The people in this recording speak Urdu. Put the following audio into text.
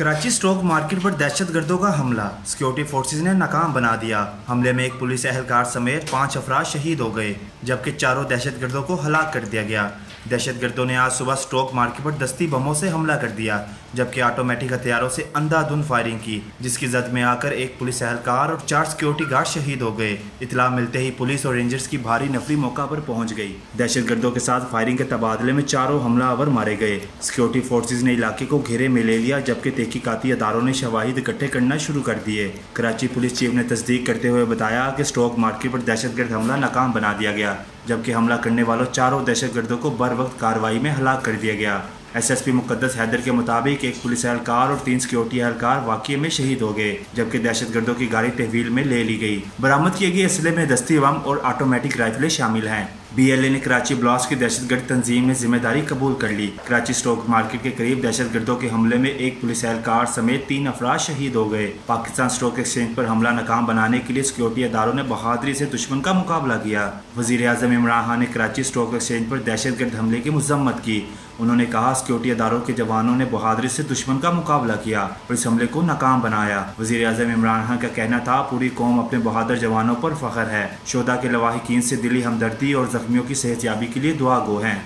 کراچی سٹوک مارکیٹ پر دہشت گردوں کا حملہ۔ سیکیورٹی فورسز نے ناکام بنا دیا۔ حملے میں ایک پولیس اہلکار سمیت پانچ افراد شہید ہو گئے، جبکہ چاروں دہشت گردوں کو ہلاک کر دیا گیا۔ دہشت گردوں نے آج صبح سٹوک مارکیٹ پر دستی بموں سے حملہ کر دیا۔ جبکہ آٹومیٹک ہتھیاروں سے اندھا دھن فائرنگ کی، جس کی زد میں آ کر ایک پولیس اہلکار اور چار سیکیورٹی گارڈ شہید ہو گئے۔ اطلاع ملتے ہی پولیس اور رینجرز کی بھاری نفری موقع پر پہنچ گئی۔ دہشت گردوں کے ساتھ فائرنگ کے تبادلے میں چاروں حملہ آور مارے گئے۔ سیکیورٹی فورسز نے علاقے کو گھیرے میں لے لیا، جبکہ تحقیقاتی اداروں نے شواہد اکٹھے کرنا شروع کر دیے۔ کراچی پولیس چیف نے تصدیق کرتے ہوئے بتایا کہ سٹوک مارکیٹ پر دہشت گرد حملہ ناکام بنا دیا گیا، جبکہ حملہ کرنے والوں چاروں دہشت گردوں کو بر وقت کاروائی میں ہلاک کر دیا گیا۔ ایس ایس پی مقدس حیدر کے مطابق ایک پولیس اہلکار اور تین سیکیورٹی اہلکار واقعے میں شہید ہو گئے، جبکہ دہشت گردوں کی گاڑی تحویل میں لے لی گئی۔ برامت کیے گئے اسلحے میں دستی بم اور آٹومیٹک رائفلیں شامل ہیں۔ بی ایل اے نے کراچی بلاس کی دہشت گرد تنظیم میں ذمہ داری قبول کر لی۔ کراچی سٹوک مارکیٹ کے قریب دہشت گردوں کے حملے میں ایک پولیس اہلکار سمیت تین افراد شہید ہو گئے۔ پاکستان سٹوک ایکسچینج پر حملہ ناکام بنانے کے لیے سیکیورٹی اداروں نے بہادری سے دشمن کا مقابلہ کیا۔ وزیر اعظم عمران خان نے کراچی سٹوک ایکسچینج پر دہشت گرد حملے کی مذمت کی۔ انہوں نے کہا، سیکیورٹی اداروں کے جوانوں نے بہادری سے دشمن کا مقابلہ کیا اور اس حملے کو ناکام بنایا۔ وزیر اعظم عمران خان کا کہنا تھا، پوری قوم اپنے بہادر جوانوں پر فخر ہے۔ شہدا کے لواحقین سے دلی ہمدردی اور زخمیوں کی صحت یابی کے لیے دعا گو ہیں۔